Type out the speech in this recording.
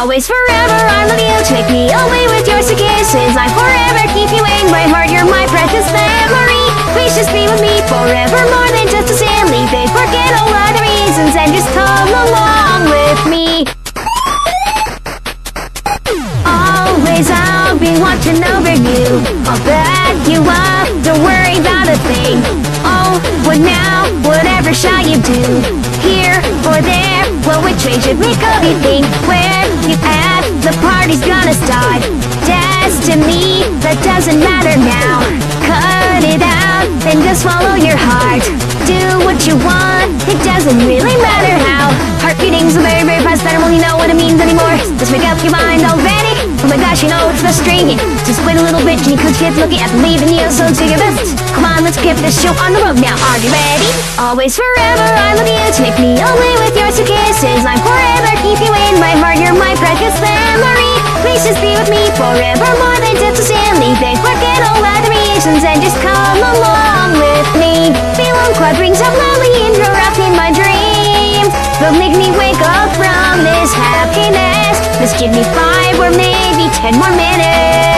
Always forever. I love you. Take me away with your kisses. I forever keep you in my heart. You're my precious memory. Please just be with me forever More than just a silly thing Forget all other reasons And just come along with me. Always I'll be watching over you. I'll back you up. Don't worry about a thing. Oh, what now? Whatever shall you do? Here it, make think? Where you at? The party's gonna start Destiny, that doesn't matter now. Cut it out, then just follow your heart. Do what you want, it doesn't really matter how. Heart beating very, very fast. I don't really know what it means anymore. Just make up your mind already. Oh my gosh, you know it's frustrating. Just wait a little bit and you could keep looking at believing you. So let's get this show on the road now. Are you ready? Always forever I love you Take me away with your two kisses. I'm forever keep you in my heart. You're my precious memory. Please just be with me forever More than just a silly thing Forget all other reasons And just come along with me. Feel quad rings of lovely Interrupting my dreams. But make me wake up from this happiness. Just give me five or maybe ten more minutes